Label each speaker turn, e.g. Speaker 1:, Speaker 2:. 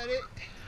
Speaker 1: that it?